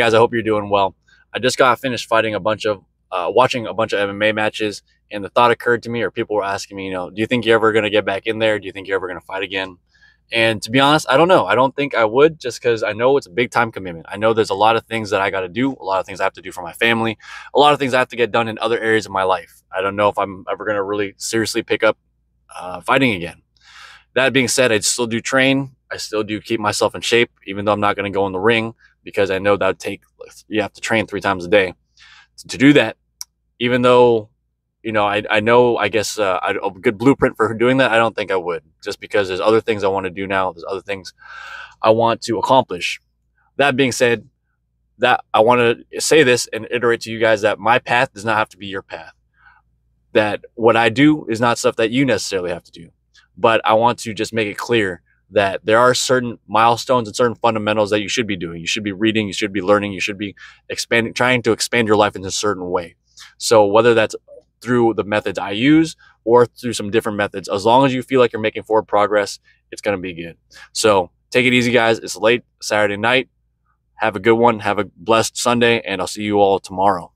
Guys, I hope you're doing well. I just got finished fighting a bunch of, uh, watching a bunch of MMA matches, and the thought occurred to me, or people were asking me, you know, do you think you're ever going to get back in there? Do you think you're ever going to fight again? And to be honest, I don't know. I don't think I would just because I know it's a big time commitment. I know there's a lot of things that I got to do, a lot of things I have to do for my family, a lot of things I have to get done in other areas of my life. I don't know if I'm ever going to really seriously pick up uh, fighting again. That being said, I still do train. I still do keep myself in shape, even though I'm not going to go in the ring because I know that would take, you have to train three times a day. To do that, even though you know, I, I know, I guess, uh, a good blueprint for doing that. I don't think I would, just because there's other things I want to do now. There's other things I want to accomplish. That being said, that I want to say this and iterate to you guys that my path does not have to be your path. That what I do is not stuff that you necessarily have to do. But I want to just make it clear that there are certain milestones and certain fundamentals that you should be doing. You should be reading, you should be learning, you should be expanding, trying to expand your life in a certain way. So whether that's through the methods I use or through some different methods. As long as you feel like you're making forward progress, it's going to be good. So take it easy, guys. It's late Saturday night. Have a good one. Have a blessed Sunday, and I'll see you all tomorrow.